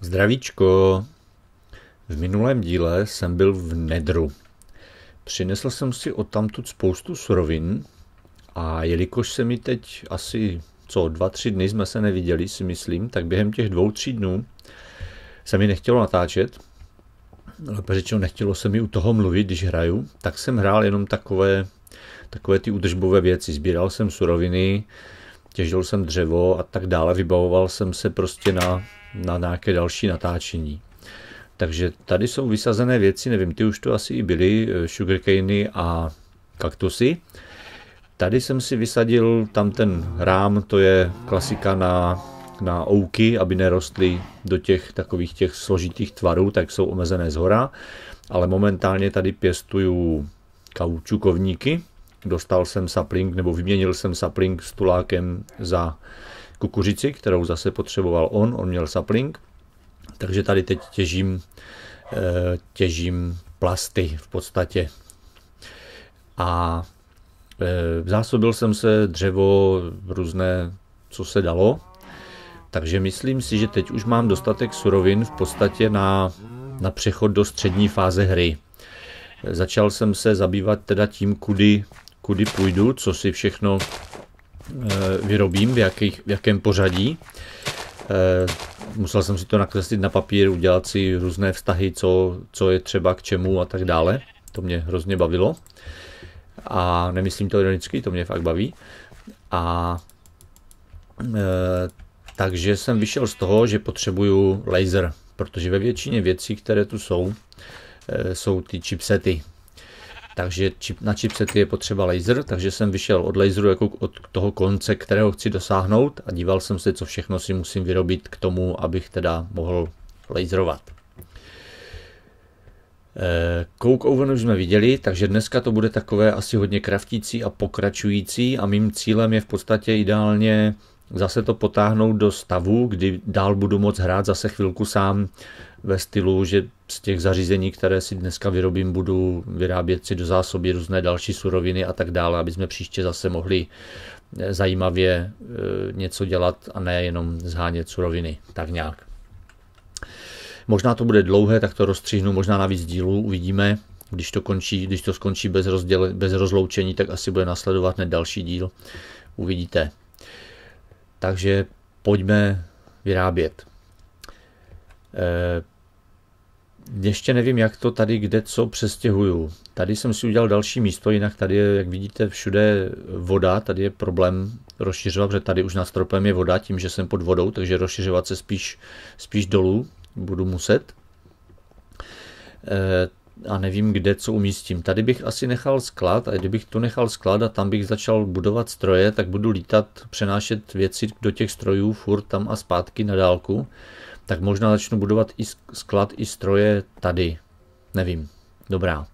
Zdravíčko. V minulém díle jsem byl v Nedru. Přinesl jsem si odtamtud spoustu surovin a jelikož se mi teď asi co dva, tři dny jsme se neviděli, si myslím, tak během těch dvou, tří dnů se mi nechtělo natáčet, lépe řečeno nechtělo se mi u toho mluvit, když hraju, tak jsem hrál jenom takové, takové ty údržbové věci. Sbíral jsem suroviny, těžil jsem dřevo a tak dále, vybavoval jsem se prostě na, na nějaké další natáčení. Takže tady jsou vysazené věci, nevím, ty už to asi i byly, eh, sugarcany a kaktusy. Tady jsem si vysadil tam ten rám, to je klasika na, na ouky, aby nerostly do těch takových těch složitých tvarů, tak jsou omezené z hora. Ale momentálně tady pěstuju kaučukovníky. Dostal jsem sapling, nebo vyměnil jsem sapling s tulákem za kukuřici, kterou zase potřeboval on, on měl sapling. Takže tady teď těžím, eh, těžím plasty v podstatě. A Eh, zásobil jsem se dřevo různé, co se dalo, takže myslím si, že teď už mám dostatek surovin v podstatě na, na přechod do střední fáze hry. Začal jsem se zabývat teda tím, kudy, kudy půjdu, co si všechno eh, vyrobím, v, jakých, v jakém pořadí. Eh, musel jsem si to nakreslit na papír, udělat si různé vztahy, co, co je třeba k čemu a tak dále. To mě hrozně bavilo a nemyslím to ironicky, to mě fakt baví. A e, takže jsem vyšel z toho, že potřebuju laser, protože ve většině věcí, které tu jsou, jsou ty chipsety. Takže na chipsety je potřeba laser, takže jsem vyšel od laseru jako od toho konce, kterého chci dosáhnout a díval jsem se, co všechno si musím vyrobit k tomu, abych teda mohl laserovat. Eh, Coke Oven už jsme viděli, takže dneska to bude takové asi hodně kraftící a pokračující a mým cílem je v podstatě ideálně zase to potáhnout do stavu, kdy dál budu moc hrát zase chvilku sám ve stylu, že z těch zařízení, které si dneska vyrobím, budu vyrábět si do zásoby různé další suroviny a tak dále, aby jsme příště zase mohli eh, zajímavě eh, něco dělat a ne jenom zhánět suroviny. Tak nějak. Možná to bude dlouhé, tak to rozstřihnu, možná na víc dílů, uvidíme. Když to, končí, když to skončí bez, rozděle, bez rozloučení, tak asi bude nasledovat hned další díl. Uvidíte. Takže pojďme vyrábět. E, ještě nevím, jak to tady kde co přestěhuju. Tady jsem si udělal další místo, jinak tady je, jak vidíte, všude voda, tady je problém rozšiřovat, protože tady už nad stropem je voda, tím, že jsem pod vodou, takže rozšiřovat se spíš, spíš dolů, budu muset. E, a nevím, kde co umístím. Tady bych asi nechal sklad a kdybych to nechal sklad a tam bych začal budovat stroje, tak budu lítat, přenášet věci do těch strojů furt tam a zpátky na dálku. Tak možná začnu budovat i sklad, i stroje tady. Nevím. Dobrá.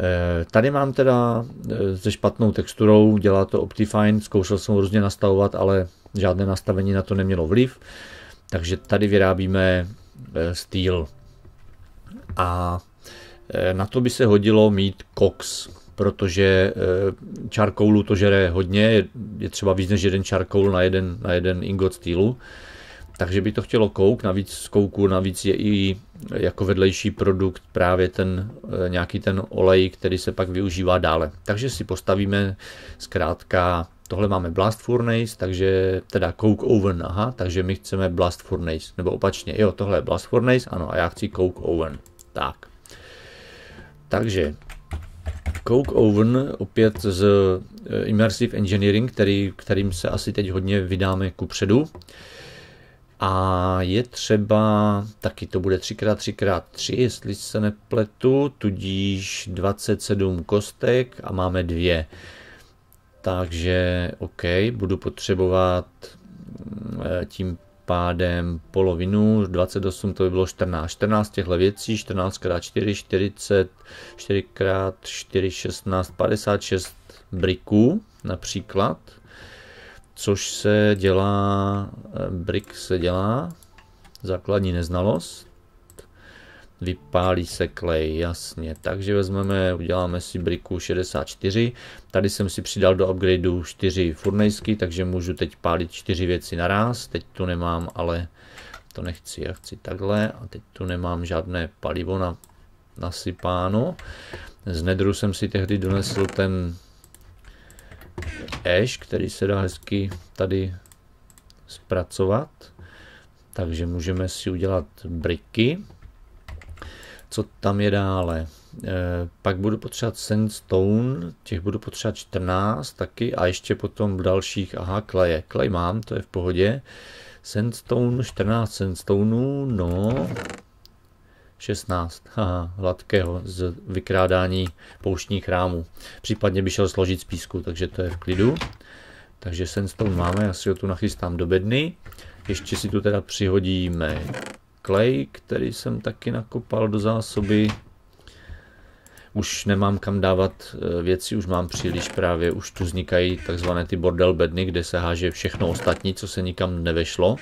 E, tady mám teda e, se špatnou texturou, dělá to Optifine, zkoušel jsem ho různě nastavovat, ale žádné nastavení na to nemělo vliv. Takže tady vyrábíme eh, steel. A eh, na to by se hodilo mít koks, protože eh, charcoalu to žere hodně, je třeba víc než jeden charcoal na jeden, na jeden ingot steelu. Takže by to chtělo kouk, navíc z kouku navíc je i jako vedlejší produkt právě ten nějaký ten olej, který se pak využívá dále. Takže si postavíme zkrátka Tohle máme Blast Furnace, takže teda Coke Oven, aha, takže my chceme Blast Furnace, nebo opačně, jo, tohle je Blast Furnace, ano, a já chci Coke Oven, tak. Takže Coke Oven, opět z eh, Immersive Engineering, který, kterým se asi teď hodně vydáme ku předu. A je třeba, taky to bude 3x3x3, jestli se nepletu, tudíž 27 kostek a máme dvě. Takže OK, budu potřebovat eh, tím pádem polovinu, 28 to by bylo 14, 14 těchto věcí, 14 x 4, 40, 4 x 4, 16, 56 briků například, což se dělá, eh, brick se dělá, základní neznalost, vypálí se klej, jasně. Takže vezmeme, uděláme si briku 64. Tady jsem si přidal do upgradeu 4 furnejsky, takže můžu teď pálit 4 věci naraz. Teď tu nemám ale to nechci, já chci takhle a teď tu nemám žádné palivo na, nasypáno. Z nedru jsem si tehdy donesl ten ash, který se dá hezky tady zpracovat. Takže můžeme si udělat briky. Co tam je dále? E, pak budu potřebovat sandstone, těch budu potřebovat 14 taky a ještě potom dalších, aha, kleje. Klej mám, to je v pohodě. Sandstone, 14 sandstoneů, no, 16, haha, hladkého z vykrádání pouštních rámů. Případně by šel složit z písku, takže to je v klidu. Takže sandstone máme, já si ho tu nachystám do bedny. Ještě si tu teda přihodíme klej, který jsem taky nakopal do zásoby. Už nemám kam dávat eh, věci, už mám příliš právě, už tu vznikají takzvané ty bordel bedny, kde se háže všechno ostatní, co se nikam nevešlo.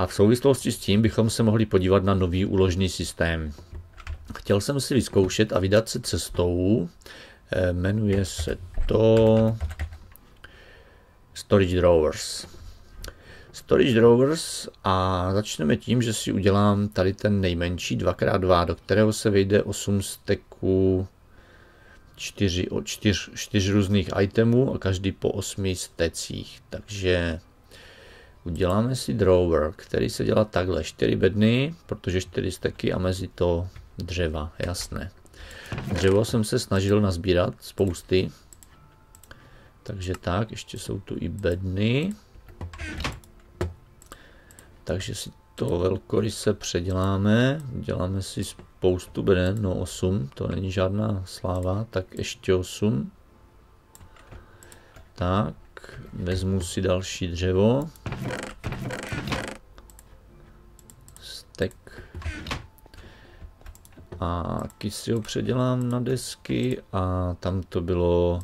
A v souvislosti s tím bychom se mohli podívat na nový úložný systém. Chtěl jsem si vyzkoušet a vydat se cestou, eh, jmenuje se to Storage Drawers. Storage Drawers a začneme tím, že si udělám tady ten nejmenší 2x2, do kterého se vejde 8 steků 4, 4, 4 různých itemů a každý po 8 stecích. Takže uděláme si drawer, který se dělá takhle, 4 bedny, protože 4 steky a mezi to dřeva, jasné. Dřevo jsem se snažil nazbírat spousty, takže tak, ještě jsou tu i bedny. Takže si to velkoryse předěláme, děláme si spoustu beden, no 8, to není žádná sláva, tak ještě 8. Tak, vezmu si další dřevo. Stek. A si ho předělám na desky a tam to bylo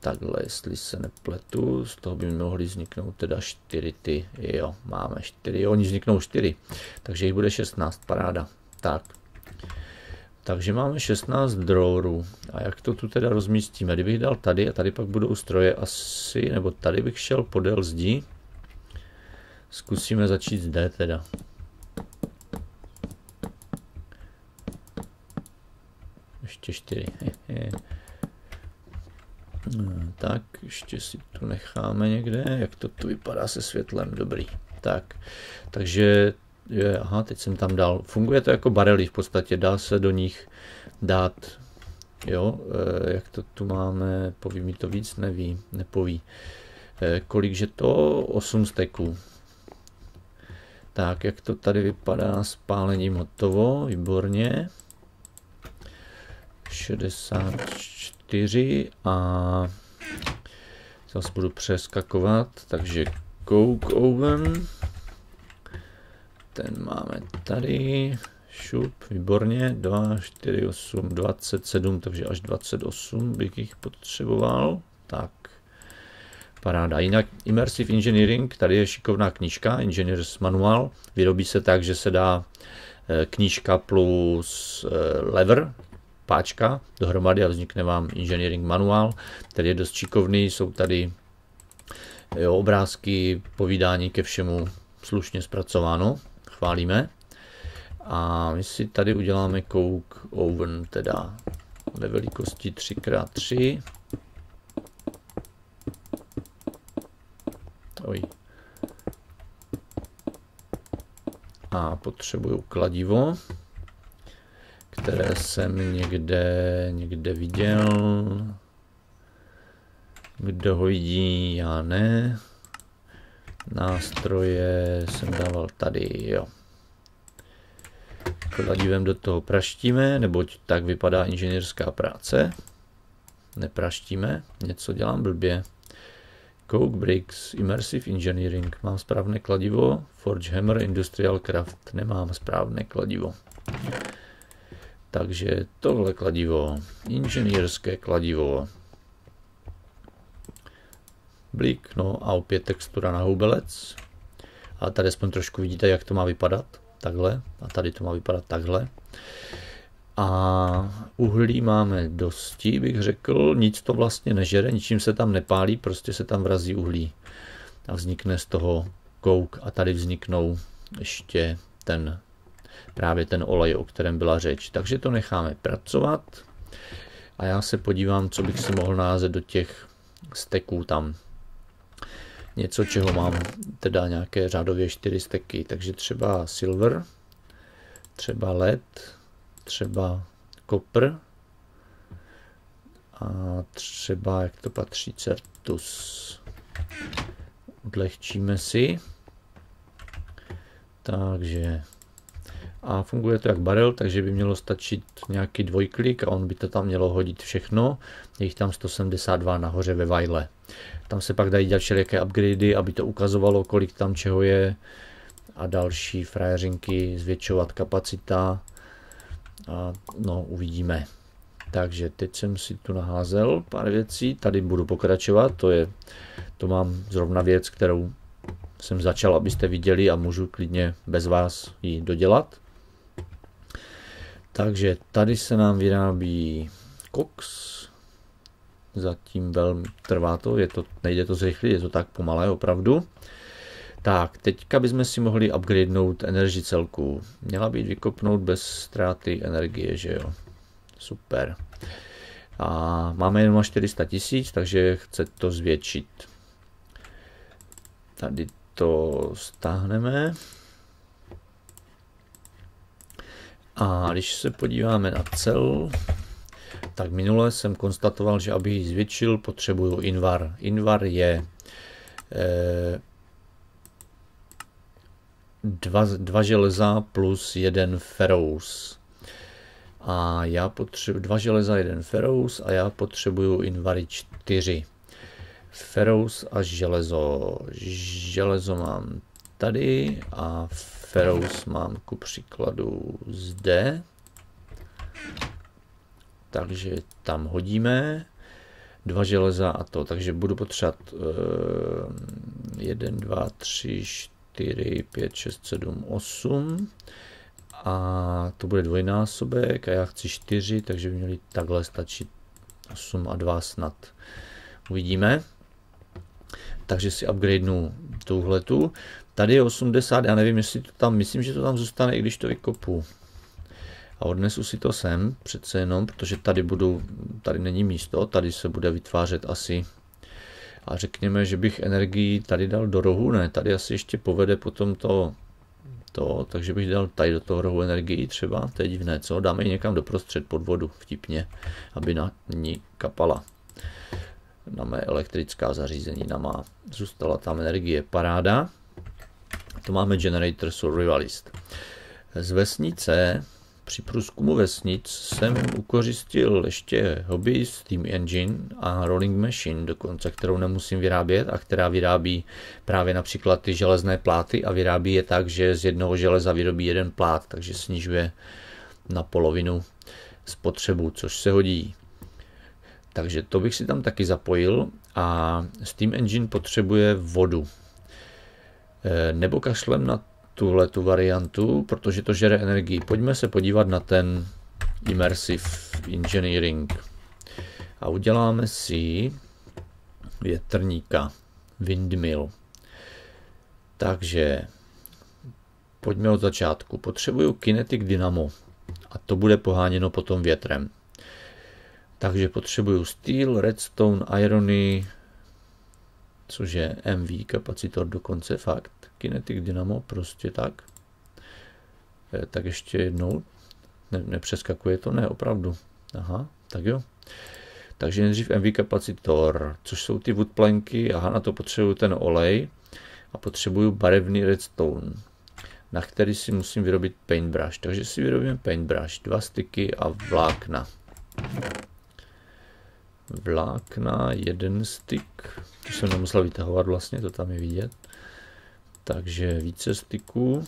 takhle, jestli se nepletu, z toho by mohly vzniknout teda 4 ty, jo, máme 4, jo, oni vzniknou 4, takže jich bude 16, paráda, tak. Takže máme 16 drawerů. A jak to tu teda rozmístíme? Kdybych dal tady a tady pak budou stroje asi, nebo tady bych šel podél zdi. Zkusíme začít zde teda. Ještě 4. Hmm, tak, ještě si tu necháme někde, jak to tu vypadá se světlem, dobrý. Tak, takže, je, aha, teď jsem tam dal, funguje to jako barely v podstatě, dá se do nich dát, jo, e, jak to tu máme, poví mi to víc, neví, nepoví. E, kolikže to? 8 steků. Tak, jak to tady vypadá s pálením hotovo, výborně. 64 4 a zase budu přeskakovat, takže Coke Oven, ten máme tady, šup, výborně, 2, 4, 8, 27, takže až 28 bych jich potřeboval, tak, paráda. Jinak Immersive Engineering, tady je šikovná knížka, Engineers Manual, vyrobí se tak, že se dá eh, knížka plus eh, lever, páčka dohromady a vznikne vám engineering manuál, který je dost šikovný, jsou tady jo, obrázky, povídání ke všemu slušně zpracováno, chválíme. A my si tady uděláme Coke Oven, teda ve velikosti 3x3. Oj. A potřebuju kladivo které jsem někde, někde viděl. Kdo ho vidí, já ne. Nástroje jsem dával tady, jo. Kladivem do toho praštíme, neboť tak vypadá inženýrská práce. Nepraštíme, něco dělám blbě. Coke Bricks, Immersive Engineering, mám správné kladivo. Forge Hammer, Industrial Craft, nemám správné kladivo. Takže tohle kladivo, inženýrské kladivo, blik, no a opět textura na hubelec. A tady aspoň trošku vidíte, jak to má vypadat, takhle, a tady to má vypadat takhle. A uhlí máme dosti, bych řekl, nic to vlastně nežere, ničím se tam nepálí, prostě se tam vrazí uhlí. A vznikne z toho kouk a tady vzniknou ještě ten právě ten olej, o kterém byla řeč. Takže to necháme pracovat a já se podívám, co bych si mohl názet do těch steků tam. Něco, čeho mám teda nějaké řádově čtyři steky, takže třeba silver, třeba led, třeba kopr a třeba, jak to patří, certus. Odlehčíme si. Takže a funguje to jak barel, takže by mělo stačit nějaký dvojklik a on by to tam mělo hodit všechno. Je jich tam 172 nahoře ve vajle. Tam se pak dají dělat všelijaké upgradey, aby to ukazovalo, kolik tam čeho je a další frajeřinky, zvětšovat kapacita. A no, uvidíme. Takže teď jsem si tu naházel pár věcí, tady budu pokračovat, to je, to mám zrovna věc, kterou jsem začal, abyste viděli a můžu klidně bez vás ji dodělat. Takže tady se nám vyrábí koks. Zatím velmi trvá to, je to, nejde to zrychlit, je to tak pomalé opravdu. Tak, teďka bychom si mohli upgradenout energy celku. Měla být vykopnout bez ztráty energie, že jo. Super. A máme jenom 400 tisíc, takže chce to zvětšit. Tady to stáhneme. A když se podíváme na cel, tak minule jsem konstatoval, že abych ji zvětšil, potřebuju invar. Invar je eh, dva, dva železa plus jeden ferous. A já potřebuji dva železa, jeden ferous a já potřebuju invary čtyři. Ferous a železo. Železo mám tady a ferous mám ku příkladu zde. Takže tam hodíme dva železa a to, takže budu potřebovat uh, 1, 2, 3, 4, 5, 6, 7, 8 a to bude dvojnásobek a já chci 4, takže by měli takhle stačit 8 a 2 snad. Uvidíme. Takže si upgradenu touhletu. Tady je 80, já nevím, jestli to tam, myslím, že to tam zůstane, i když to vykopu. A odnesu si to sem, přece jenom, protože tady budu, tady není místo, tady se bude vytvářet asi a řekněme, že bych energii tady dal do rohu, ne, tady asi ještě povede potom to, to, takže bych dal tady do toho rohu energii třeba, to je divné, co, dáme ji někam doprostřed pod vodu, vtipně, aby na ní kapala na mé elektrická zařízení, na má zůstala tam energie, paráda. To máme Generator Survivalist. Z vesnice, při průzkumu vesnic, jsem ukořistil ještě hobby Steam Engine a Rolling Machine, dokonce, kterou nemusím vyrábět a která vyrábí právě například ty železné pláty a vyrábí je tak, že z jednoho železa vyrobí jeden plát, takže snižuje na polovinu spotřebu, což se hodí. Takže to bych si tam taky zapojil a Steam Engine potřebuje vodu. Eh, nebo kašlem na tuhle tu variantu, protože to žere energii. Pojďme se podívat na ten Immersive Engineering. A uděláme si větrníka, windmill. Takže pojďme od začátku. Potřebuju kinetic dynamo a to bude poháněno potom větrem. Takže potřebuju steel, redstone, irony, což je MV kapacitor dokonce fakt. Kinetic Dynamo, prostě tak. E, tak ještě jednou. Ne, nepřeskakuje to? Ne, opravdu. Aha, tak jo. Takže nejdřív MV kapacitor, což jsou ty woodplanky. Aha, na to potřebuju ten olej a potřebuju barevný redstone, na který si musím vyrobit paintbrush. Takže si vyrobíme paintbrush, dva styky a vlákna vlákna, jeden styk, to jsem nemusel vytahovat vlastně, to tam je vidět. Takže více styků,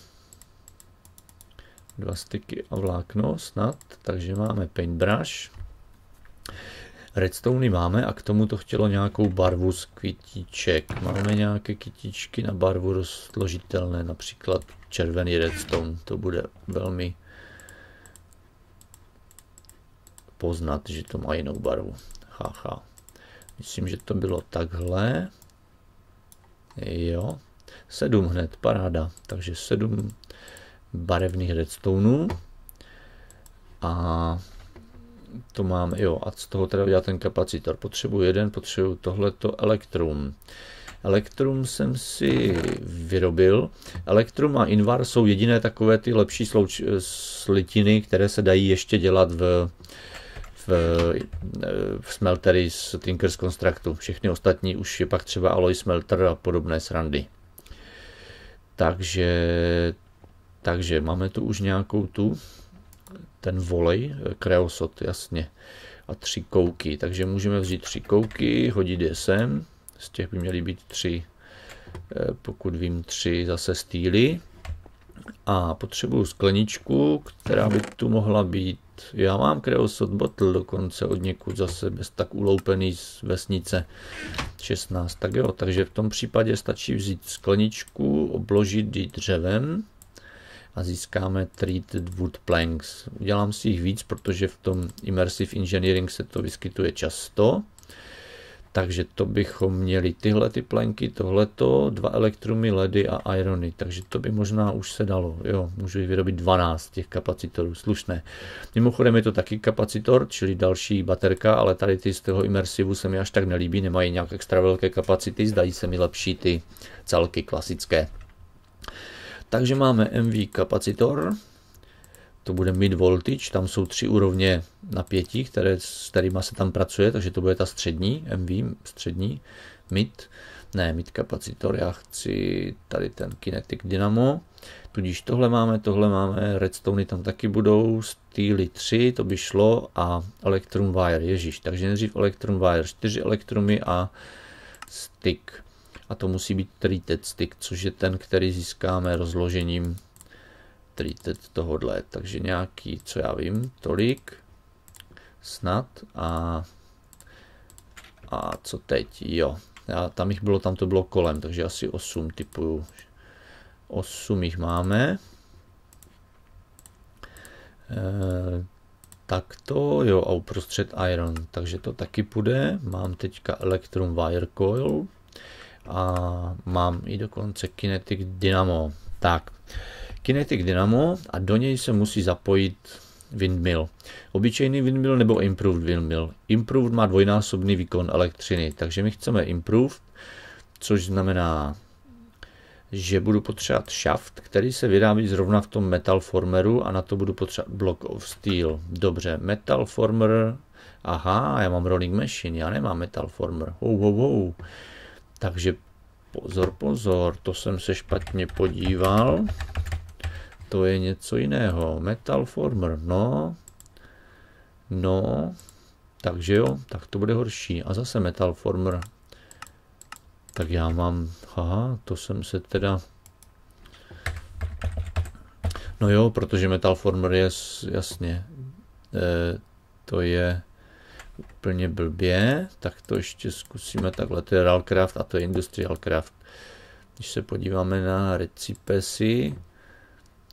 dva styky a vlákno snad, takže máme paintbrush. Redstone máme a k tomu to chtělo nějakou barvu z kytíček. Máme nějaké kytičky na barvu rozložitelné, například červený redstone, to bude velmi poznat, že to má jinou barvu haha. Myslím, že to bylo takhle. Jo. Sedm hned, paráda. Takže sedm barevných redstoneů. A to mám, jo, a z toho teda udělat ten kapacitor. Potřebuji jeden, potřebuji tohleto elektrum. Elektrum jsem si vyrobil. Elektrum a Invar jsou jediné takové ty lepší slouč, slitiny, které se dají ještě dělat v, v, v smeltery z Tinkers Constructu. Všechny ostatní už je pak třeba Alloy Smelter a podobné srandy. Takže, takže máme tu už nějakou tu, ten volej, kreosot, jasně, a tři kouky. Takže můžeme vzít tři kouky, hodit je sem, z těch by měly být tři, eh, pokud vím, tři zase stýly. A potřebuju skleničku, která by tu mohla být. Já mám kreosot bottle dokonce od někud zase bez tak uloupený z vesnice 16. Tak jo, takže v tom případě stačí vzít skleničku, obložit ji dřevem a získáme treated wood planks. Udělám si jich víc, protože v tom immersive engineering se to vyskytuje často. Takže to bychom měli tyhle ty plenky, tohleto, dva elektrumy, ledy a irony. Takže to by možná už se dalo. Jo, můžu jich vyrobit 12 těch kapacitorů, slušné. Mimochodem je to taky kapacitor, čili další baterka, ale tady ty z toho imersivu se mi až tak nelíbí, nemají nějak extra velké kapacity, zdají se mi lepší ty celky klasické. Takže máme MV kapacitor, to bude mid voltage, tam jsou tři úrovně napětí, které, s kterými se tam pracuje, takže to bude ta střední, MV, střední, mid, ne, mid kapacitor, já chci tady ten kinetic dynamo, tudíž tohle máme, tohle máme, redstone tam taky budou, stýly 3, to by šlo a electrum wire, ježíš, takže nejdřív electrum wire, 4 elektrumy a stick. A to musí být treated stick, což je ten, který získáme rozložením treated tohodle, takže nějaký, co já vím, tolik, snad a a co teď, jo, já, tam jich bylo, tam to bylo kolem, takže asi 8 typů, 8 jich máme. E, tak to, jo, a uprostřed iron, takže to taky půjde. Mám teďka Electrum Wire Coil a mám i dokonce Kinetic Dynamo. Tak, Kinetic Dynamo a do něj se musí zapojit windmill. Obyčejný windmill nebo improved windmill. Improved má dvojnásobný výkon elektřiny, takže my chceme improved, což znamená, že budu potřebovat shaft, který se vyrábí zrovna v tom metal formeru a na to budu potřebovat block of steel. Dobře, metal former, aha, já mám rolling machine, já nemám metal former. Wow, wow, wow. Takže pozor, pozor, to jsem se špatně podíval to je něco jiného. Metal Former, no. No. Takže jo, tak to bude horší. A zase Metal Former. Tak já mám, aha, to jsem se teda... No jo, protože Metal Former je, jasně, e, to je úplně blbě, tak to ještě zkusíme takhle, to je Ralcraft a to je Industrial Craft. Když se podíváme na recipesy,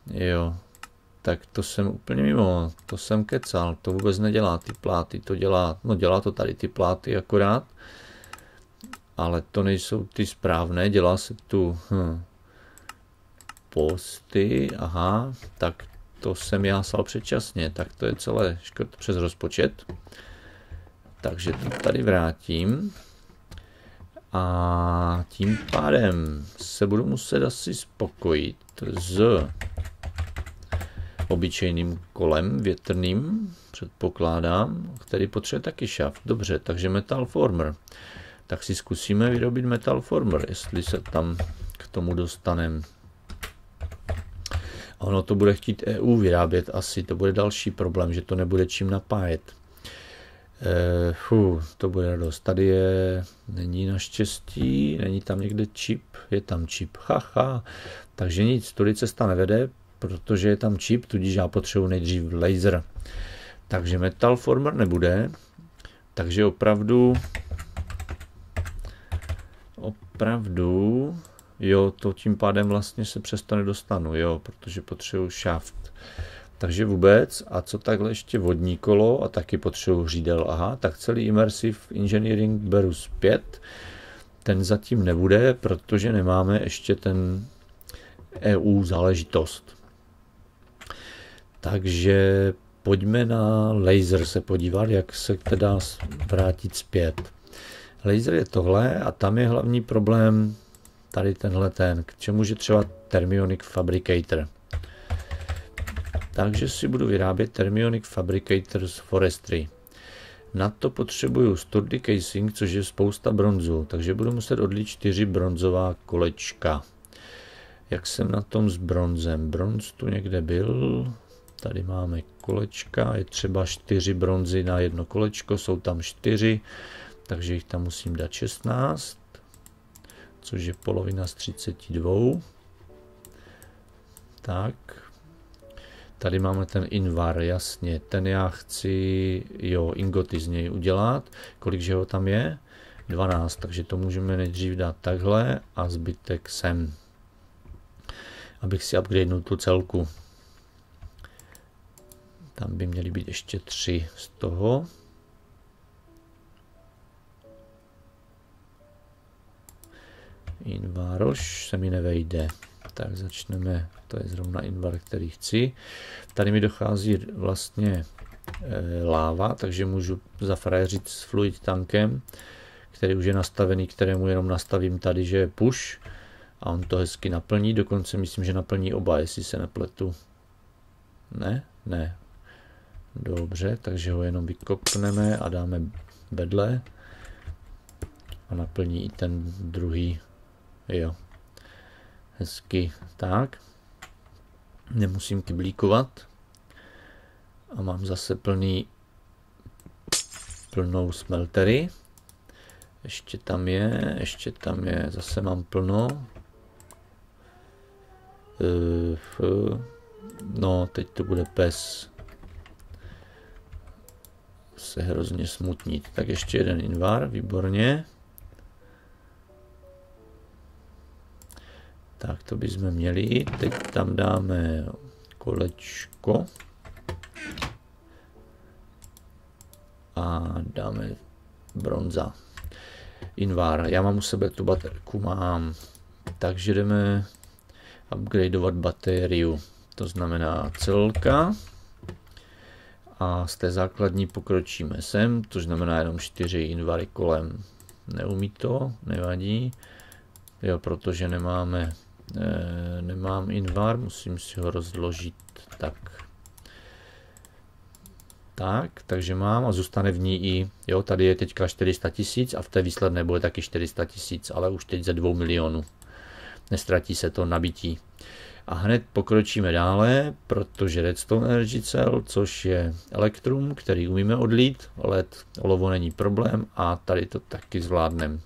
Jo, tak to jsem úplně mimo, to jsem kecal, to vůbec nedělá ty pláty, to dělá, no dělá to tady ty pláty akorát, ale to nejsou ty správné, dělá se tu hm, posty, aha, tak to jsem já sal předčasně, tak to je celé škrt přes rozpočet. Takže to tady vrátím. A tím pádem se budu muset asi spokojit s obyčejným kolem větrným, předpokládám, který potřebuje taky šaft. Dobře, takže Metal Former. Tak si zkusíme vyrobit Metal Former, jestli se tam k tomu dostaneme. Ono to bude chtít EU vyrábět asi, to bude další problém, že to nebude čím napájet. E, fu, to bude dost. Tady je, není naštěstí, není tam někde čip, je tam čip, haha. Takže nic, tudy cesta nevede, protože je tam čip, tudíž já potřebuji nejdřív laser. Takže metal former nebude, takže opravdu opravdu jo, to tím pádem vlastně se přesto nedostanu, jo, protože potřebuji shaft. Takže vůbec, a co takhle ještě vodní kolo a taky potřebuji řídel, aha, tak celý Immersive Engineering beru zpět, ten zatím nebude, protože nemáme ještě ten EU záležitost. Takže pojďme na laser se podívat, jak se teda vrátit zpět. Laser je tohle a tam je hlavní problém tady tenhle ten, k čemu je třeba Thermionic Fabricator. Takže si budu vyrábět Thermionic Fabricator z Forestry. Na to potřebuju sturdy casing, což je spousta bronzu, takže budu muset odlít čtyři bronzová kolečka. Jak jsem na tom s bronzem? Bronz tu někde byl, tady máme kolečka, je třeba čtyři bronzy na jedno kolečko, jsou tam čtyři, takže jich tam musím dát 16, což je polovina z 32. Tak, Tady máme ten invar, jasně, ten já chci, jo, ingoty z něj udělat. Kolik že ho tam je? 12, takže to můžeme nejdřív dát takhle a zbytek sem. Abych si upgradenul tu celku. Tam by měly být ještě tři z toho. Invaroš se mi nevejde. Tak začneme, to je zrovna invar, který chci. Tady mi dochází vlastně e, láva, takže můžu zafrajeřit s fluid tankem, který už je nastavený, kterému jenom nastavím tady, že je push a on to hezky naplní, dokonce myslím, že naplní oba, jestli se nepletu. Ne? Ne. Dobře, takže ho jenom vykopneme a dáme vedle a naplní i ten druhý. Jo, hezky tak. Nemusím kyblíkovat. A mám zase plný plnou smeltery. Ještě tam je, ještě tam je, zase mám plno. No, teď to bude pes se hrozně smutnit. Tak ještě jeden invar, výborně. Tak to bychom měli. Teď tam dáme kolečko. A dáme bronza. Invar. Já mám u sebe tu baterku, mám. Takže jdeme upgradeovat bateriu. To znamená celka. A z té základní pokročíme sem, to znamená jenom 4 invary kolem. Neumí to, nevadí. Jo, protože nemáme e, nemám invar, musím si ho rozložit tak. Tak, takže mám a zůstane v ní i, jo, tady je teďka 400 tisíc a v té výsledné bude taky 400 tisíc, ale už teď ze 2 milionů. Nestratí se to nabití. A hned pokročíme dále, protože Redstone Energy Cell, což je elektrum, který umíme odlít, LED olovo není problém a tady to taky zvládneme.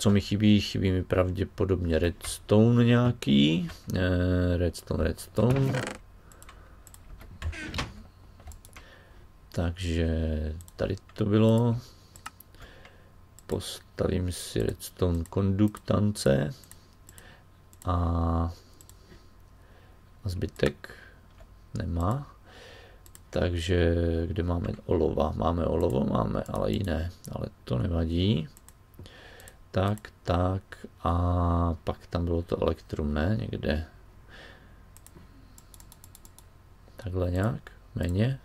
Co mi chybí? Chybí mi pravděpodobně redstone nějaký. Eh, redstone, redstone. Takže tady to bylo. Postavím si redstone konduktance. A, zbytek nemá. Takže kde máme olova? Máme olovo, máme, ale jiné. Ale to nevadí tak, tak a pak tam bylo to elektrum, ne? Někde. Takhle nějak, méně.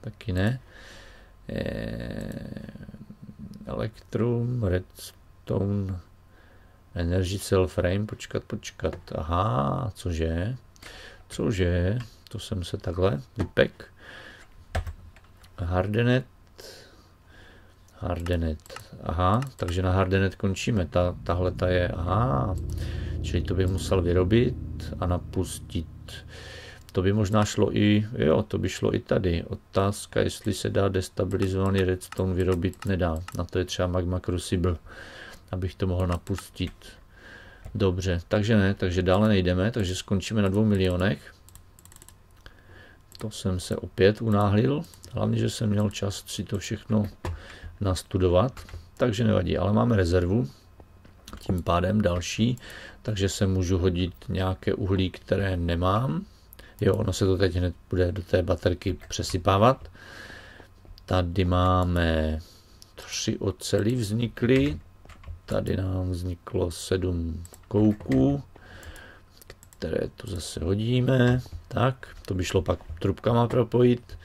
Taky ne. Elektrum, redstone, energy cell frame, počkat, počkat. Aha, cože? Cože? To jsem se takhle vypek. Hardenet, Hardenet. Aha, takže na Hardenet končíme. Ta, tahle ta je, aha, čili to by musel vyrobit a napustit. To by možná šlo i, jo, to by šlo i tady. Otázka, jestli se dá destabilizovaný redstone vyrobit, nedá. Na to je třeba magma crucible, abych to mohl napustit. Dobře, takže ne, takže dále nejdeme, takže skončíme na dvou milionech. To jsem se opět unáhlil, hlavně, že jsem měl čas si to všechno nastudovat, takže nevadí, ale máme rezervu, tím pádem další, takže se můžu hodit nějaké uhlí, které nemám. Jo, ono se to teď hned bude do té baterky přesypávat. Tady máme tři ocely vznikly. Tady nám vzniklo sedm kouků, které tu zase hodíme. Tak, to by šlo pak trubkama propojit.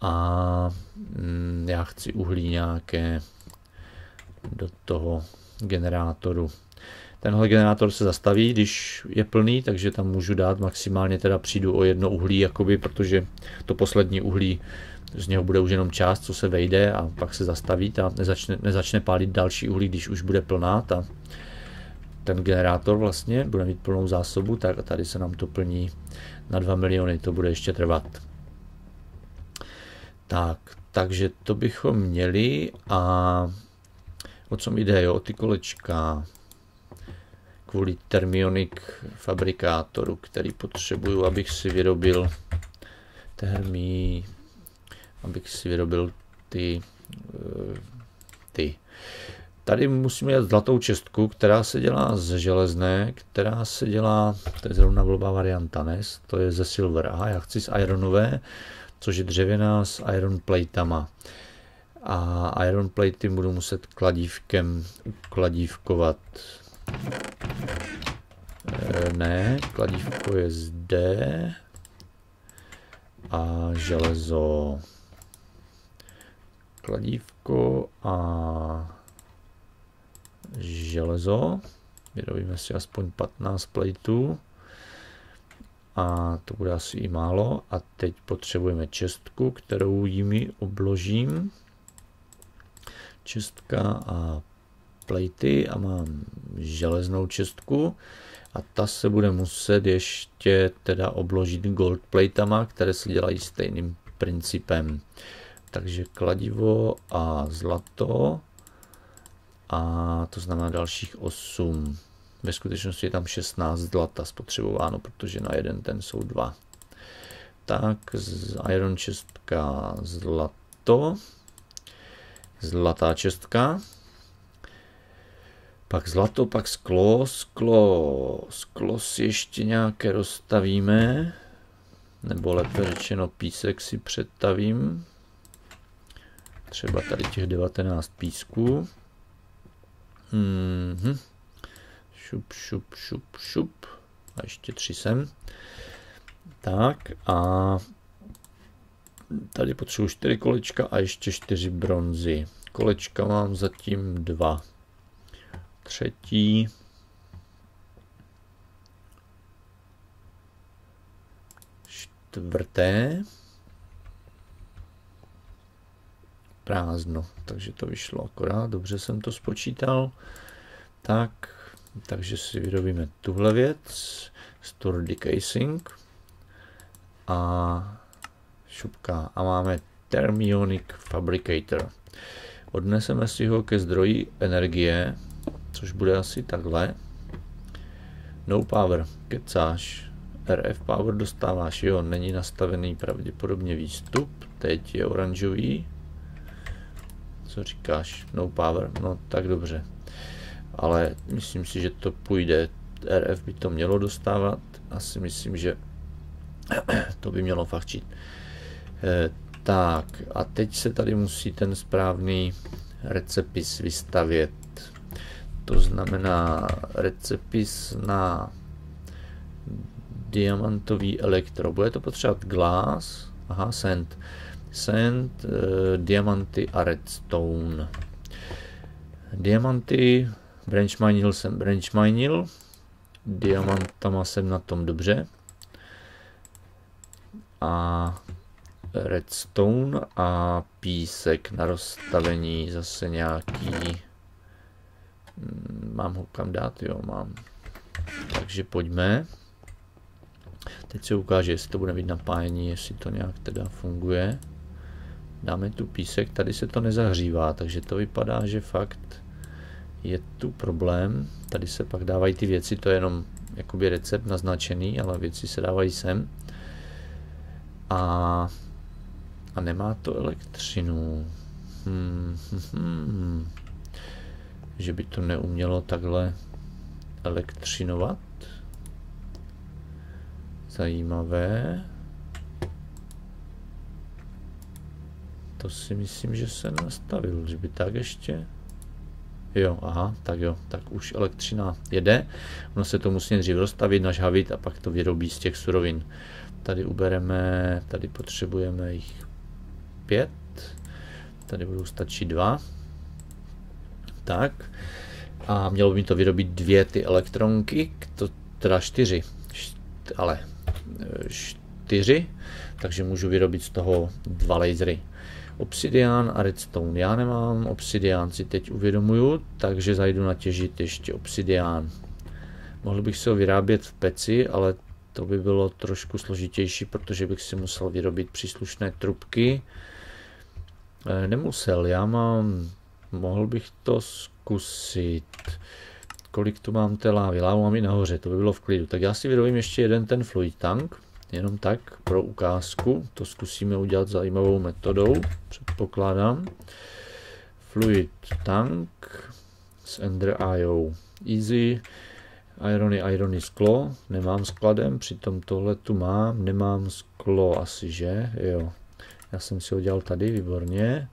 A já chci uhlí nějaké do toho generátoru. Tenhle generátor se zastaví, když je plný, takže tam můžu dát maximálně teda přijdu o jedno uhlí, jakoby, protože to poslední uhlí z něho bude už jenom část, co se vejde a pak se zastaví a nezačne, nezačne pálit další uhlí, když už bude plná ta, ten generátor vlastně, bude mít plnou zásobu, tak a tady se nám to plní na 2 miliony, to bude ještě trvat. Tak, takže to bychom měli a o co mi jde, jo, o ty kolečka kvůli termionik fabrikátoru, který potřebuju, abych si vyrobil termí, abych si vyrobil ty, eh, ty. Tady musíme mít zlatou čestku, která se dělá z železné, která se dělá, to je zrovna blbá varianta, ne? To je ze silver. Aha, já chci z ironové, což je dřevěná s iron plateama. A iron platey budu muset kladívkem ukladívkovat. E, ne, kladívko je zde. A železo. Kladívko a železo. Vyrobíme si aspoň 15 plejtů. A to bude asi i málo. A teď potřebujeme čestku, kterou jimi obložím. Čestka a plejty a mám železnou čestku a ta se bude muset ještě teda obložit gold platama, které se dělají stejným principem. Takže kladivo a zlato a to znamená dalších 8. Ve skutečnosti je tam 16 zlata spotřebováno, protože na jeden ten jsou dva. Tak, z Iron čestka zlato, zlatá čestka, pak zlato, pak sklo, sklo, sklo si ještě nějaké rozstavíme, nebo lépe řečeno písek si představím. Třeba tady těch 19 písků. Mm-hmm. Šup, šup, šup, šup. A ještě tři sem. Tak a tady potřebuji čtyři kolečka a ještě čtyři bronzy. Kolečka mám zatím dva. Třetí. Čtvrté. Prázdno, takže to vyšlo akorát, dobře jsem to spočítal. Tak, takže si vyrobíme tuhle věc, Sturdy Casing a šupka a máme Thermionic Fabricator. Odneseme si ho ke zdroji energie, což bude asi takhle. No power, kecáš. RF power dostáváš, jo, není nastavený pravděpodobně výstup, teď je oranžový. Co říkáš? No power, no tak dobře. Ale myslím si, že to půjde. RF by to mělo dostávat. Asi myslím, že to by mělo fachčit. E, tak a teď se tady musí ten správný recepis vystavět. To znamená recepis na diamantový elektro. Bude to potřebovat glass, aha, sand, sand, uh, diamanty a redstone. Diamanty, branch minil jsem branch minil, diamantama jsem na tom dobře. A redstone a písek na rozstavení zase nějaký mm, mám ho kam dát, jo, mám. Takže pojďme. Teď se ukáže, jestli to bude mít napájení, jestli to nějak teda funguje. Dáme tu písek, tady se to nezahřívá, takže to vypadá, že fakt je tu problém, tady se pak dávají ty věci, to je jenom jakoby recept naznačený, ale věci se dávají sem a a nemá to elektřinu. Hmm, hmm, hmm. Že by to neumělo takhle elektřinovat. Zajímavé. to si myslím, že se nastavil, že by tak ještě. Jo, aha, tak jo, tak už elektřina jede. Ono se to musí nejdřív rozstavit, nažhavit a pak to vyrobí z těch surovin. Tady ubereme, tady potřebujeme jich pět, tady budou stačit dva. Tak, a mělo by to vyrobit dvě ty elektronky, to teda čtyři, ale e, čtyři, takže můžu vyrobit z toho dva lasery. Obsidian a redstone. Já nemám obsidian, si teď uvědomuju, takže zajdu natěžit ještě obsidian. Mohl bych se ho vyrábět v peci, ale to by bylo trošku složitější, protože bych si musel vyrobit příslušné trubky. E, nemusel, já mám, mohl bych to zkusit. Kolik tu mám té lávy? Lávu mám i nahoře, to by bylo v klidu. Tak já si vyrobím ještě jeden ten fluid tank, jenom tak pro ukázku. To zkusíme udělat zajímavou metodou, předpokládám. Fluid tank s Ender IO. Easy. Irony, irony sklo. Nemám skladem, přitom tohle tu mám. Nemám sklo asi, že? Jo. Já jsem si ho dělal tady, výborně.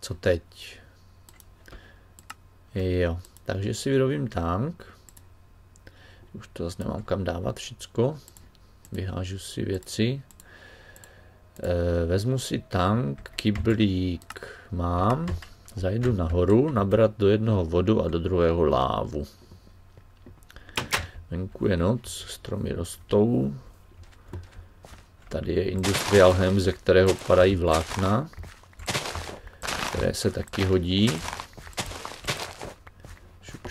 Co teď? Jo, takže si vyrobím tank. Už to zase nemám kam dávat všecko. Vyhážu si věci. E, vezmu si tank, kyblík mám. Zajdu nahoru, nabrat do jednoho vodu a do druhého lávu. Venku je noc, stromy rostou. Tady je industrial hem, ze kterého padají vlákna, které se taky hodí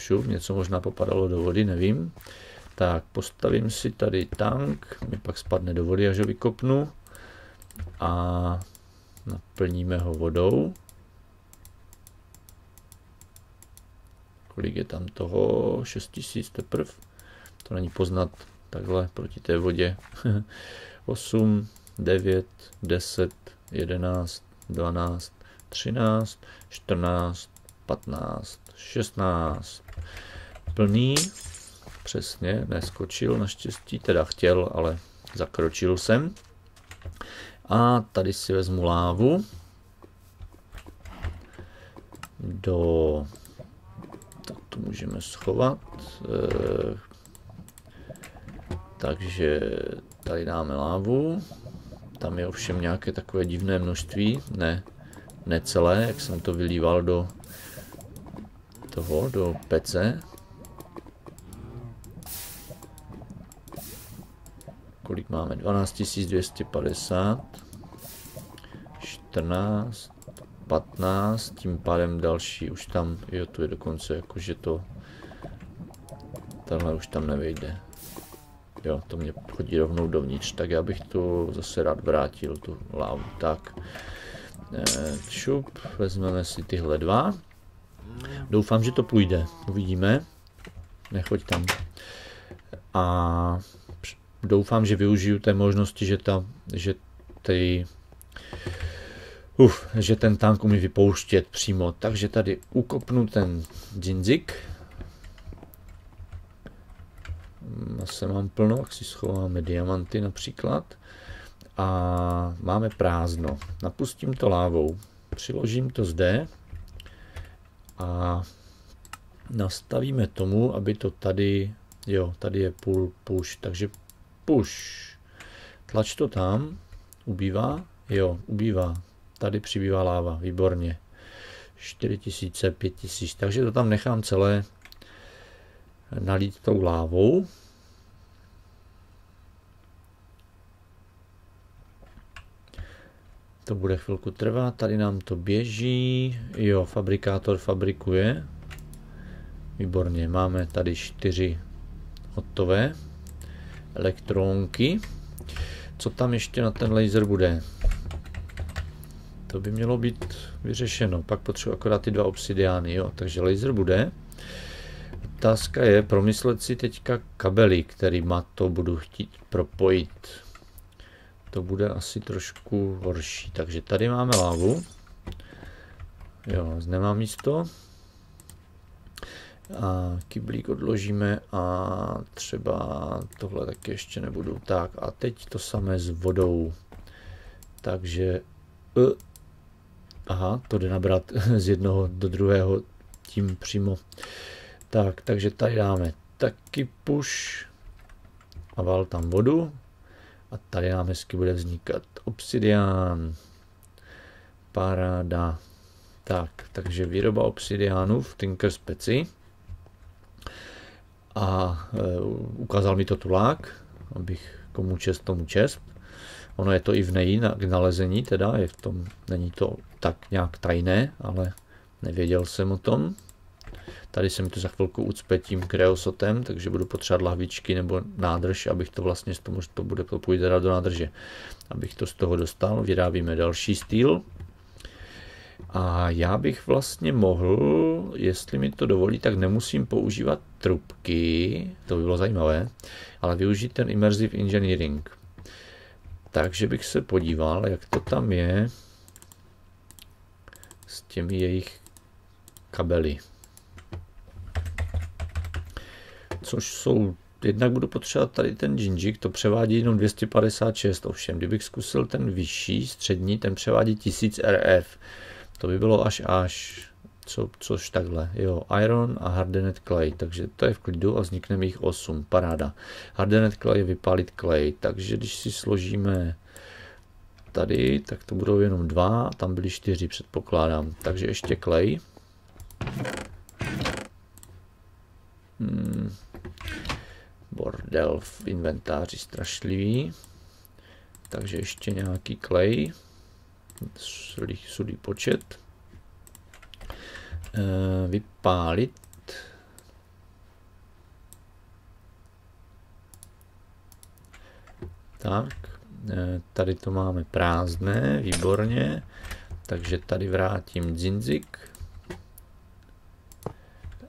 šup, něco možná popadalo do vody, nevím. Tak postavím si tady tank, mi pak spadne do vody, až ho vykopnu. A naplníme ho vodou. Kolik je tam toho? 6000 teprv. To není poznat takhle proti té vodě. 8, 9, 10, 11, 12, 13, 14, 15, 16. Plný. Přesně, neskočil naštěstí, teda chtěl, ale zakročil jsem. A tady si vezmu lávu. Do... Tak to můžeme schovat. Eh, takže tady dáme lávu. Tam je ovšem nějaké takové divné množství. Ne, ne celé, jak jsem to vylíval do toho, do pece. Kolik máme? 12250. 14, 15, tím pádem další už tam, jo, tu je dokonce jakože to, tenhle už tam nevejde. Jo, to mě chodí rovnou dovnitř, tak já bych tu zase rád vrátil, tu lávu. Tak, šup, vezmeme si tyhle dva. Doufám, že to půjde. Uvidíme. Nechoď tam. A doufám, že využiju té možnosti, že, ta, že, tej, uf, že ten tank umí vypouštět přímo. Takže tady ukopnu ten dzinzik. Zase mám plno, jak si schováme diamanty například. A máme prázdno. Napustím to lávou. Přiložím to zde a nastavíme tomu, aby to tady, jo, tady je pull, push, takže push, tlač to tam, ubývá, jo, ubývá, tady přibývá láva, výborně, 4000, 5000, takže to tam nechám celé nalít tou lávou, To bude chvilku trvat, tady nám to běží. Jo, fabrikátor fabrikuje. Výborně, máme tady čtyři hotové elektronky. Co tam ještě na ten laser bude? To by mělo být vyřešeno. Pak potřebuji akorát ty dva obsidiány, jo. Takže laser bude. Otázka je promyslet si teďka kabely, kterýma to budu chtít propojit to bude asi trošku horší. Takže tady máme lávu. Jo, nemá místo. A kyblík odložíme a třeba tohle taky ještě nebudu. Tak a teď to samé s vodou. Takže Uh, aha, to jde nabrat z jednoho do druhého tím přímo. Tak, takže tady dáme taky push a val tam vodu. A tady nám hezky bude vznikat obsidian. Paráda. Tak, takže výroba obsidiánu v Tinker Speci. A e, ukázal mi to tulák, abych komu čest, tomu čest. Ono je to i v neji k nalezení, teda je v tom, není to tak nějak tajné, ale nevěděl jsem o tom. Tady se mi to za chvilku ucpe tím kreosotem, takže budu potřebovat lahvičky nebo nádrž, abych to vlastně z toho, to bude to půjde do nádrže, abych to z toho dostal. Vyrábíme další styl. A já bych vlastně mohl, jestli mi to dovolí, tak nemusím používat trubky, to by bylo zajímavé, ale využít ten Immersive Engineering. Takže bych se podíval, jak to tam je s těmi jejich kabely. Což jsou, jednak budu potřebovat tady ten Jinjik, to převádí jenom 256, ovšem, kdybych zkusil ten vyšší, střední, ten převádí 1000 RF. To by bylo až až, co, což takhle, jo, Iron a Hardened Clay, takže to je v klidu a vznikne mi jich 8, paráda. Hardened Clay je vypálit clay, takže když si složíme tady, tak to budou jenom dva, tam byly čtyři, předpokládám. Takže ještě clay. Hmm. Bordel v inventáři strašlivý. Takže ještě nějaký clay sudý počet. Eh, vypálit. Tak, eh, tady to máme prázdné, výborně. Takže tady vrátím dzinzik.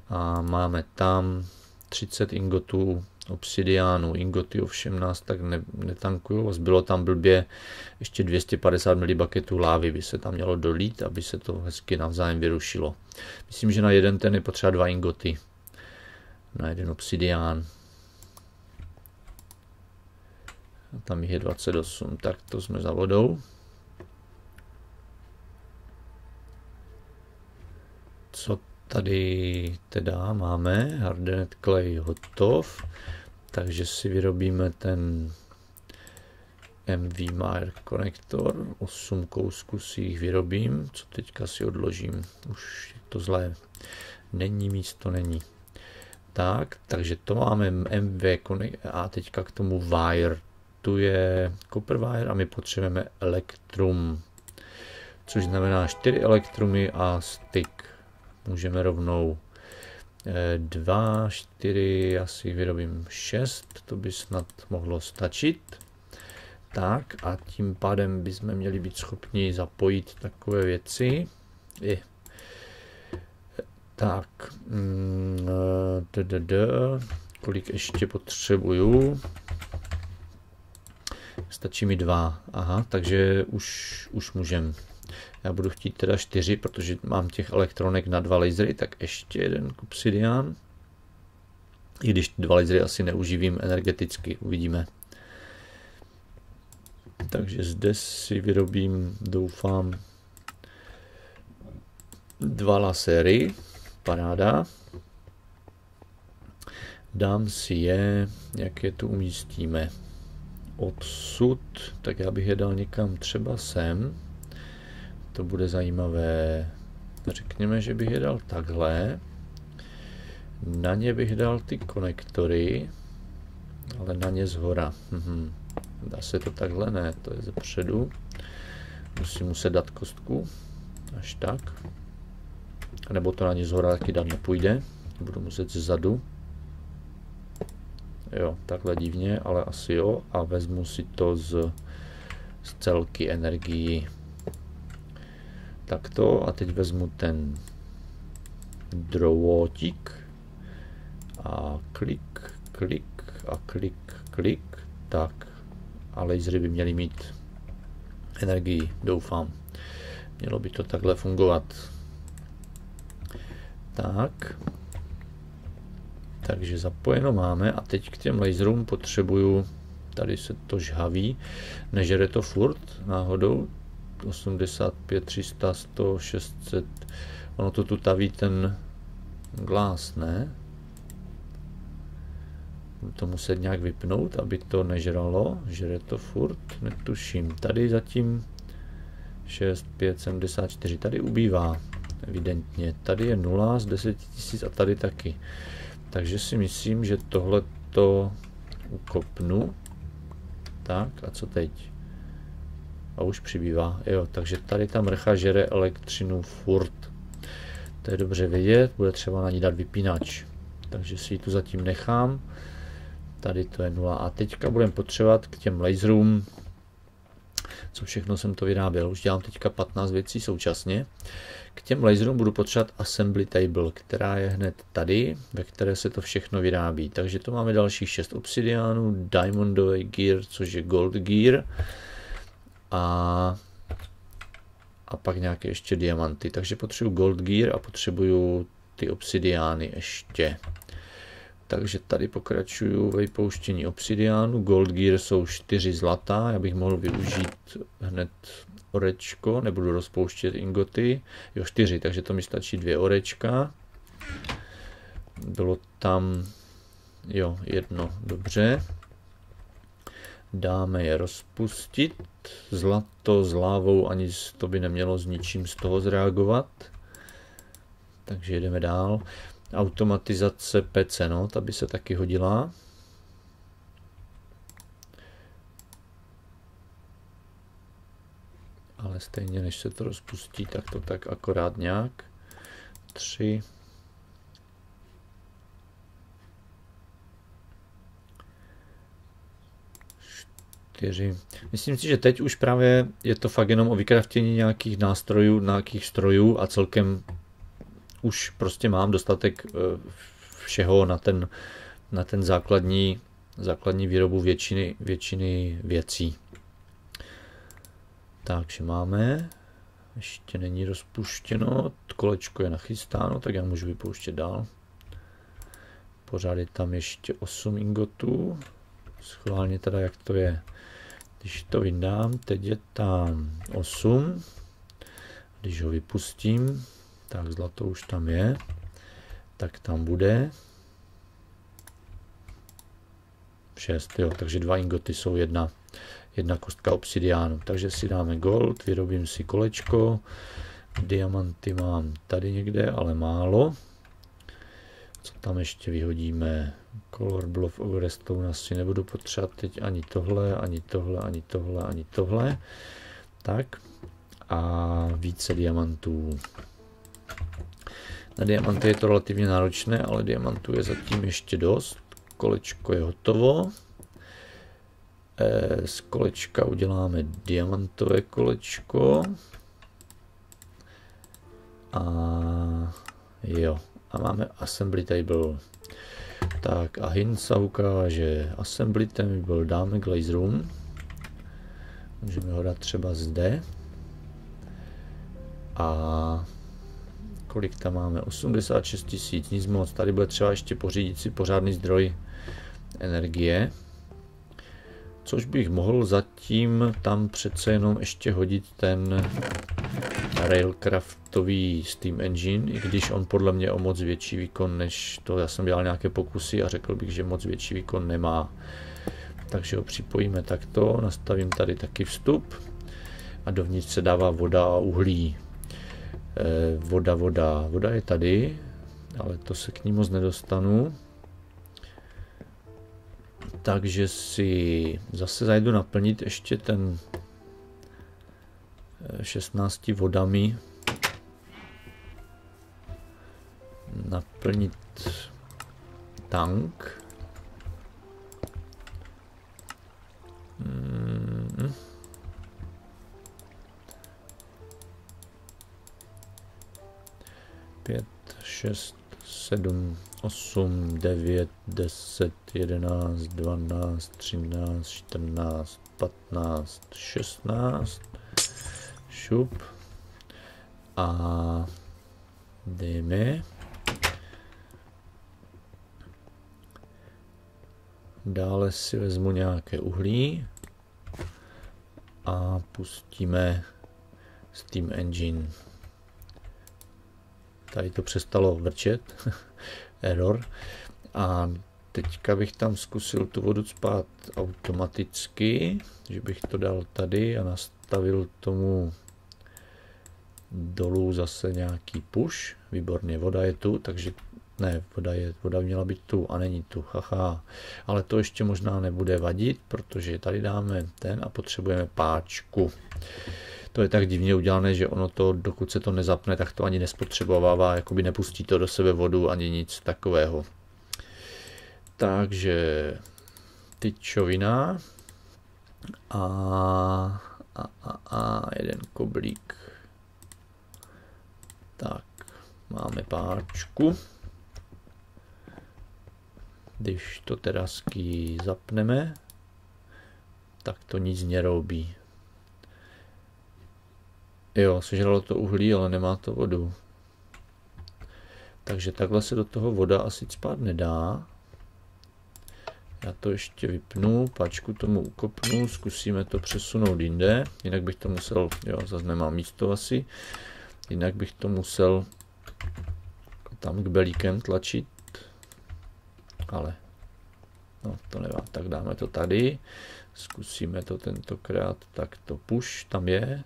A máme tam 30 ingotů obsidiánu. Ingoty ovšem nás tak ne, netankují. Zbylo tam blbě ještě 250 milibaketů lávy by se tam mělo dolít, aby se to hezky navzájem vyrušilo. Myslím, že na jeden ten je potřeba dva ingoty. Na jeden obsidián. A tam jich je 28, tak to jsme za vodou. Co Tady teda máme hardened clay hotov, takže si vyrobíme ten MV Mire konektor, 8 kousků si jich vyrobím, co teďka si odložím, už je to zlé, není místo, není. Tak, takže to máme MV konektor a teďka k tomu wire, tu je copper wire a my potřebujeme elektrum, což znamená 4 elektrumy a stick můžeme rovnou 2, eh, 4, asi vyrobím 6, to by snad mohlo stačit. Tak a tím pádem bychom měli být schopni zapojit takové věci. Je. Tak, mm, eh, kolik ještě potřebuju? Stačí mi dva, aha, takže už, už můžem. Já budu chtít teda čtyři, protože mám těch elektronek na dva lasery, tak ještě jeden obsidian. I když dva lasery asi neuživím energeticky, uvidíme. Takže zde si vyrobím, doufám, dva lasery, paráda. Dám si je, jak je tu umístíme. Odsud, tak já bych je dal někam třeba sem. To bude zajímavé. Řekněme, že bych je dal takhle. Na ně bych dal ty konektory, ale na ně zhora. Mhm. Dá se to takhle? Ne, to je ze předu. Musím muset dát kostku. Až tak. Nebo to na ně zhora taky dát nepůjde. Budu muset zezadu. Jo, takhle divně, ale asi jo. A vezmu si to z, z celky energii takto a teď vezmu ten drowotik a klik, klik a klik, klik, tak a lasery by měly mít energii, doufám. Mělo by to takhle fungovat. Tak. Takže zapojeno máme a teď k těm laserům potřebuju, tady se to žhaví, nežere to furt náhodou, 85, 300, 100, 600. Ono to tu taví ten glás, ne? To muset nějak vypnout, aby to nežralo. Žere to furt, netuším. Tady zatím 6, 5, 74. Tady ubývá, evidentně. Tady je 0 z 10 000 a tady taky. Takže si myslím, že tohle to ukopnu. Tak, a co teď? A už přibývá. Jo, takže tady ta mrcha žere elektřinu furt. To je dobře vědět, bude třeba na ní dát vypínač. Takže si ji tu zatím nechám. Tady to je 0. A teďka budeme potřebovat k těm laserům, co všechno jsem to vyráběl. Už dělám teďka 15 věcí současně. K těm laserům budu potřebovat assembly table, která je hned tady, ve které se to všechno vyrábí. Takže to máme dalších 6 obsidiánů, diamondový gear, což je gold gear a, a pak nějaké ještě diamanty. Takže potřebuji gold gear a potřebuju ty obsidiány ještě. Takže tady pokračuju ve vypouštění obsidiánu. Gold Gear jsou 4 zlatá, já bych mohl využít hned orečko, nebudu rozpouštět ingoty. Jo, 4, takže to mi stačí dvě orečka. Bylo tam, jo, jedno, dobře. Dáme je rozpustit. Zlato s lávou, ani to by nemělo s ničím z toho zreagovat. Takže jedeme dál. Automatizace PC, no, ta by se taky hodila. Ale stejně, než se to rozpustí, tak to tak akorát nějak. Tři. Čtyři. Myslím si, že teď už právě je to fakt jenom o vykraftění nějakých nástrojů, nějakých strojů a celkem už prostě mám dostatek eh, všeho na ten, na ten základní, základní výrobu většiny, většiny věcí. Takže máme, ještě není rozpuštěno, kolečko je nachystáno, tak já můžu vypouštět dál. Pořád je tam ještě 8 ingotů, schválně teda jak to je. Když to vydám, teď je tam 8, když ho vypustím, tak zlato už tam je. Tak tam bude. 6, jo, takže dva ingoty jsou jedna, jedna kostka obsidiánu. Takže si dáme gold, vyrobím si kolečko. Diamanty mám tady někde, ale málo. Co tam ještě vyhodíme? Color Bluff of Redstone asi nebudu potřebovat teď ani tohle, ani tohle, ani tohle, ani tohle. Tak. A více diamantů. Na diamanty je to relativně náročné, ale diamantů je zatím ještě dost. Kolečko je hotovo. E, z kolečka uděláme diamantové kolečko. A jo, a máme assembly table. Tak a Hinsa ukáže assembly table, dáme glaze room. Můžeme ho dát třeba zde. A kolik tam máme, 86 tisíc, nic moc, tady bude třeba ještě pořídit si pořádný zdroj energie, což bych mohl zatím tam přece jenom ještě hodit ten Railcraftový Steam Engine, i když on podle mě o moc větší výkon než to, já jsem dělal nějaké pokusy a řekl bych, že moc větší výkon nemá. Takže ho připojíme takto, nastavím tady taky vstup a dovnitř se dává voda a uhlí. Eh, voda, voda. Voda je tady, ale to se k ní moc nedostanu. Takže si zase zajdu naplnit ještě ten 16 eh, vodami. Naplnit tank. Hmm. 5, 6, 7, 8, 9, 10, 11, 12, 13, 14, 15, 16. Šup. A jdeme. Dále si vezmu nějaké uhlí a pustíme Steam Engine. Tady to přestalo vrčet. Error. A teďka bych tam zkusil tu vodu spát automaticky, že bych to dal tady a nastavil tomu dolů zase nějaký push. Výborně, voda je tu, takže ne, voda, je, voda měla být tu a není tu, haha. Ale to ještě možná nebude vadit, protože tady dáme ten a potřebujeme páčku. To je tak divně udělané, že ono to, dokud se to nezapne, tak to ani nespotřebovává, jakoby nepustí to do sebe vodu ani nic takového. Takže tyčovina a, a, a, a jeden koblík. Tak, máme páčku. Když to teda ský zapneme, tak to nic nerobí. Jo, sežralo to uhlí, ale nemá to vodu. Takže takhle se do toho voda asi spát nedá. Já to ještě vypnu, pačku tomu ukopnu, zkusíme to přesunout jinde, jinak bych to musel, jo, zase nemám místo asi, jinak bych to musel tam k belíkem tlačit, ale no to nevá, tak dáme to tady, zkusíme to tentokrát, tak to push tam je,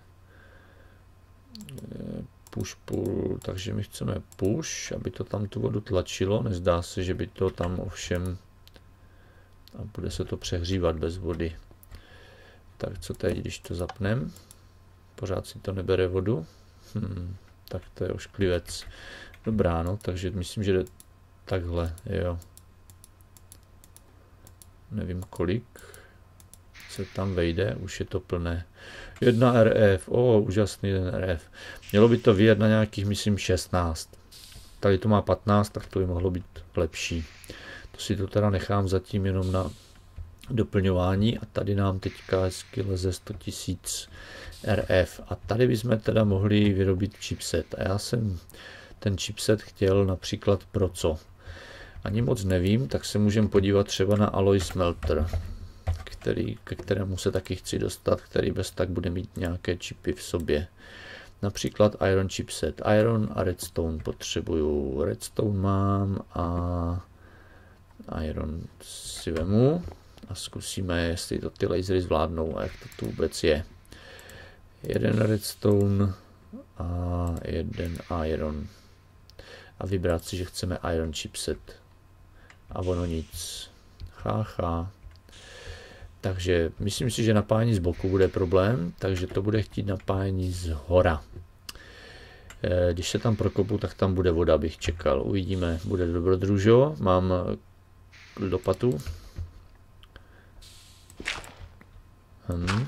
push pull, takže my chceme push, aby to tam tu vodu tlačilo, nezdá se, že by to tam ovšem a bude se to přehřívat bez vody. Tak co teď, když to zapnem? Pořád si to nebere vodu? Hmm, tak to je ošklivec. Dobrá, no, takže myslím, že jde takhle, jo. Nevím kolik se tam vejde, už je to plné. Jedna RF, o, úžasný ten RF. Mělo by to vyjet na nějakých, myslím, 16. Tady to má 15, tak to by mohlo být lepší. To si to teda nechám zatím jenom na doplňování a tady nám teďka hezky leze 100 000 RF a tady bychom teda mohli vyrobit chipset a já jsem ten chipset chtěl například pro co. Ani moc nevím, tak se můžeme podívat třeba na Alloy Smelter, který, ke kterému se taky chci dostat, který bez tak bude mít nějaké čipy v sobě. Například Iron chipset. Iron a Redstone potřebuju. Redstone mám a Iron si vemu a zkusíme, jestli to ty lasery zvládnou a jak to tu vůbec je. Jeden redstone a jeden iron. A vybrat si, že chceme iron chipset. A ono nic. Chácha. Takže myslím si, že napájení z boku bude problém, takže to bude chtít napájení z hora. Eh, když se tam prokopu, tak tam bude voda, bych čekal. Uvidíme, bude dobrodružo. Mám lopatu, Hmm.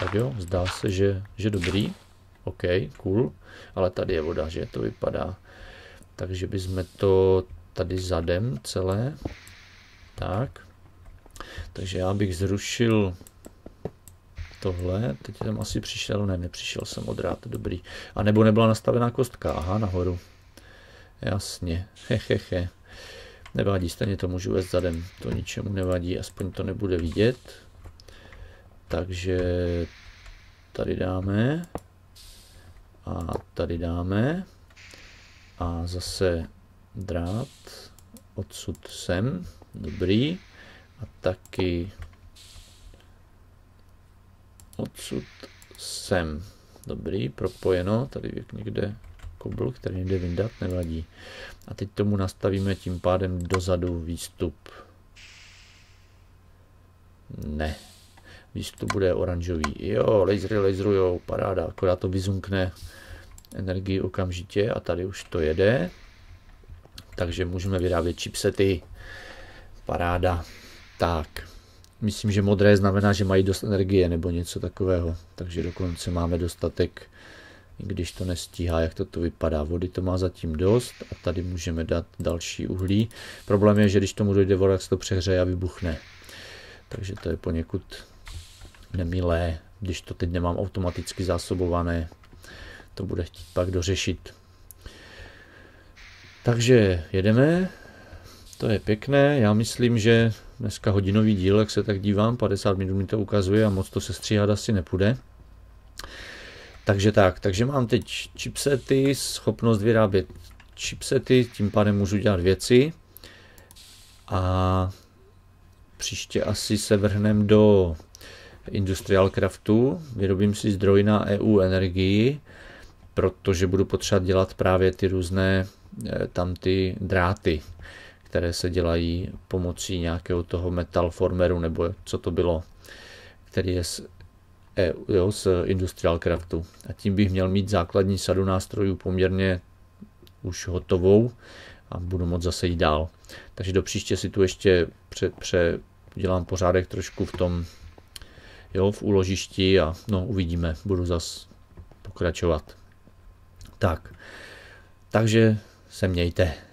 Tak jo, zdá se, že, že dobrý. OK, cool. Ale tady je voda, že to vypadá. Takže bychom to tady zadem celé. Tak. Takže já bych zrušil tohle. Teď jsem asi přišel, ne, nepřišel jsem od rád, dobrý. A nebo nebyla nastavená kostka, aha, nahoru. Jasně, hehehe. Nevadí, stejně to můžu vést zadem, to ničemu nevadí, aspoň to nebude vidět. Takže tady dáme. A tady dáme. A zase drát. Odsud sem, dobrý, a taky odsud sem, dobrý, propojeno, tady někde kobl, který nejde vyndat, nevadí. A teď tomu nastavíme tím pádem dozadu výstup. Ne, výstup bude oranžový. Jo, lasery laserujou, paráda, akorát to vyzunkne energii okamžitě a tady už to jede. Takže můžeme vyrábět chipsety. Paráda. Tak, myslím, že modré znamená, že mají dost energie nebo něco takového. Takže dokonce máme dostatek, i když to nestíhá, jak to tu vypadá. Vody to má zatím dost a tady můžeme dát další uhlí. Problém je, že když tomu dojde voda, tak se to přehřeje a vybuchne. Takže to je poněkud nemilé, když to teď nemám automaticky zásobované. To bude chtít pak dořešit. Takže jedeme. To je pěkné. Já myslím, že dneska hodinový díl, jak se tak dívám, 50 minut mi to ukazuje a moc to se stříhat asi nepůjde. takže tak, takže mám teď chipsety, schopnost vyrábět chipsety, tím pádem můžu dělat věci a příště asi se vrhnem do Industrial Craftu, vyrobím si zdroj na EU energii, protože budu potřebovat dělat právě ty různé eh, tam ty dráty, které se dělají pomocí nějakého toho metal formeru, nebo co to bylo, který je z, EU, jo, z Industrial Craftu. A tím bych měl mít základní sadu nástrojů poměrně už hotovou a budu moct zase jít dál. Takže do příště si tu ještě pře, pře, udělám pořádek trošku v tom, jo, v úložišti a no uvidíme, budu zas pokračovat. Tak, takže se mějte.